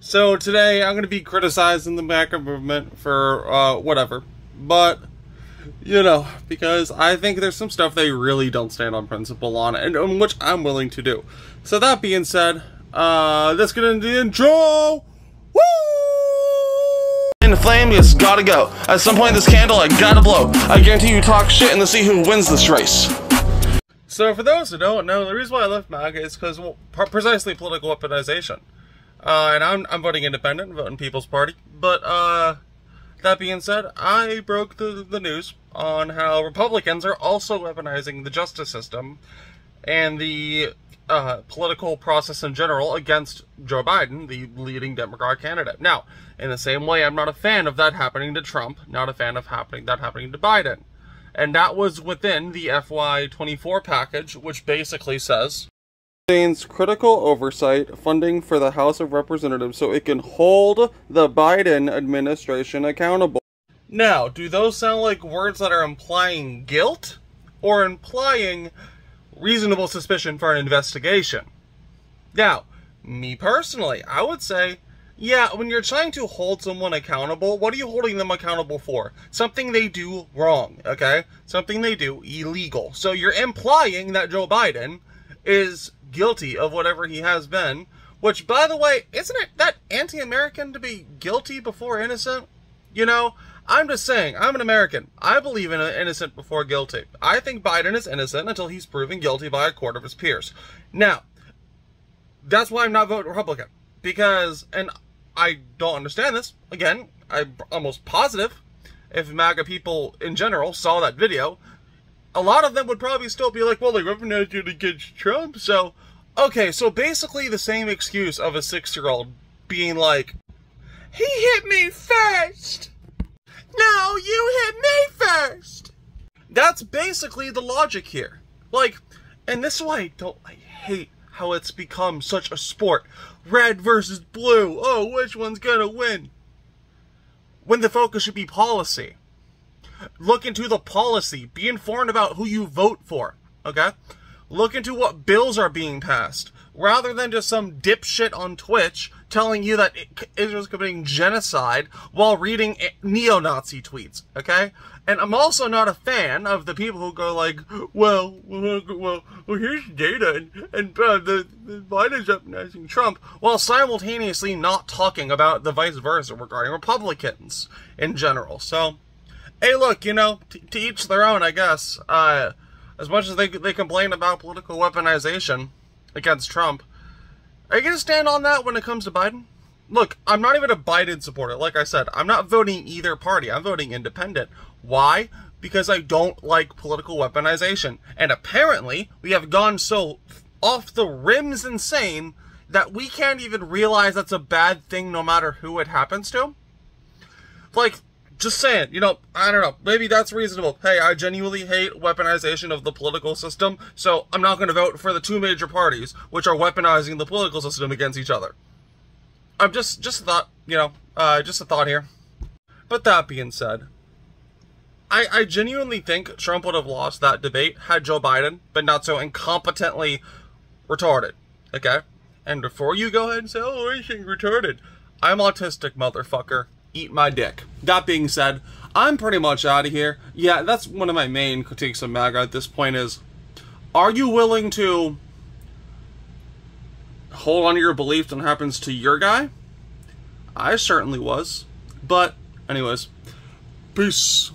So today I'm going to be criticizing the MAGA movement for uh, whatever, but you know, because I think there's some stuff they really don't stand on principle on, and on which I'm willing to do. So that being said, uh, let's get into the intro. Woo! In the flame, you just gotta go. At some point, this candle, I gotta blow. I guarantee you talk shit and to see who wins this race. So, for those who don't know, the reason why I left MAGA is because well, precisely political weaponization. Uh, and I'm, I'm voting independent, voting People's Party. But, uh, that being said, I broke the, the news on how Republicans are also weaponizing the justice system and the uh, political process in general against Joe Biden, the leading Democrat candidate. Now, in the same way, I'm not a fan of that happening to Trump, not a fan of happening that happening to Biden. And that was within the FY24 package, which basically says contains critical oversight funding for the House of Representatives so it can hold the Biden administration accountable. Now, do those sound like words that are implying guilt or implying reasonable suspicion for an investigation? Now, me personally, I would say, yeah, when you're trying to hold someone accountable, what are you holding them accountable for? Something they do wrong, okay? Something they do illegal. So you're implying that Joe Biden is guilty of whatever he has been. Which, by the way, isn't it that anti-American to be guilty before innocent? You know, I'm just saying, I'm an American. I believe in innocent before guilty. I think Biden is innocent until he's proven guilty by a court of his peers. Now, that's why I'm not voting Republican. Because, and I don't understand this, again, I'm almost positive if MAGA people in general saw that video, a lot of them would probably still be like, well, they weaponized it against Trump, so... Okay, so basically the same excuse of a six-year-old being like, he hit me first! No, you hit me first! That's basically the logic here. Like, and this is why I don't, I hate how it's become such a sport. Red versus blue. Oh, which one's gonna win? When the focus should be policy. Look into the policy. Be informed about who you vote for. Okay? Look into what bills are being passed. Rather than just some dipshit on Twitch telling you that Israel's committing genocide while reading neo-Nazi tweets, okay? And I'm also not a fan of the people who go like, well, well, well, well here's data, and, and uh, the, the Biden's weaponizing Trump, while simultaneously not talking about the vice versa regarding Republicans in general. So, hey, look, you know, to each their own, I guess. Uh, as much as they they complain about political weaponization against Trump, are you gonna stand on that when it comes to Biden? Look, I'm not even a Biden supporter. Like I said, I'm not voting either party. I'm voting independent. Why? Because I don't like political weaponization. And apparently, we have gone so off the rims insane that we can't even realize that's a bad thing no matter who it happens to. Like, just saying, you know, I don't know, maybe that's reasonable. Hey, I genuinely hate weaponization of the political system, so I'm not going to vote for the two major parties, which are weaponizing the political system against each other. I'm just, just a thought, you know, uh, just a thought here. But that being said, I, I genuinely think Trump would have lost that debate had Joe Biden been not so incompetently retarded, okay? And before you go ahead and say, oh, think retarded, I'm autistic, motherfucker eat my dick. That being said, I'm pretty much out of here. Yeah, that's one of my main critiques of MAGA at this point is, are you willing to hold on to your beliefs it happens to your guy? I certainly was. But, anyways, peace.